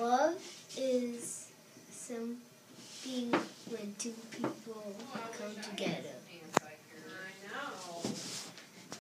Love is something when two people come together.